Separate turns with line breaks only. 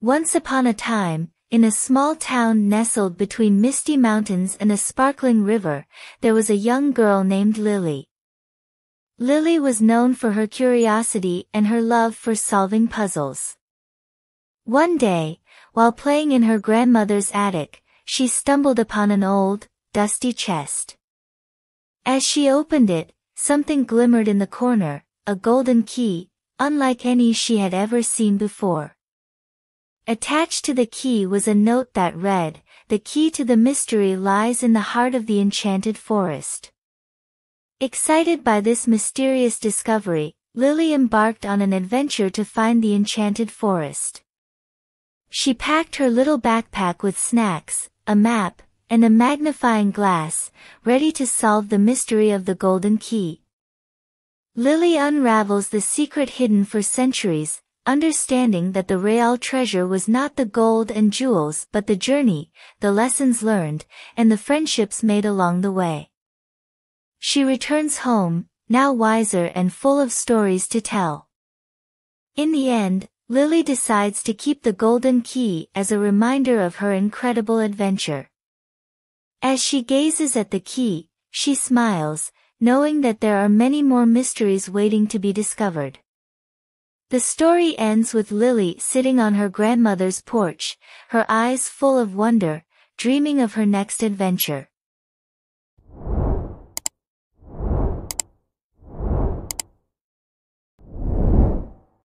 Once upon a time, in a small town nestled between misty mountains and a sparkling river, there was a young girl named Lily. Lily was known for her curiosity and her love for solving puzzles. One day, while playing in her grandmother's attic, she stumbled upon an old, dusty chest. As she opened it, something glimmered in the corner, a golden key, unlike any she had ever seen before. Attached to the key was a note that read, the key to the mystery lies in the heart of the enchanted forest. Excited by this mysterious discovery, Lily embarked on an adventure to find the enchanted forest. She packed her little backpack with snacks, a map, and a magnifying glass, ready to solve the mystery of the golden key. Lily unravels the secret hidden for centuries, understanding that the real treasure was not the gold and jewels but the journey, the lessons learned, and the friendships made along the way. She returns home, now wiser and full of stories to tell. In the end, Lily decides to keep the golden key as a reminder of her incredible adventure. As she gazes at the key, she smiles, knowing that there are many more mysteries waiting to be discovered. The story ends with Lily sitting on her grandmother's porch, her eyes full of wonder, dreaming of her next adventure.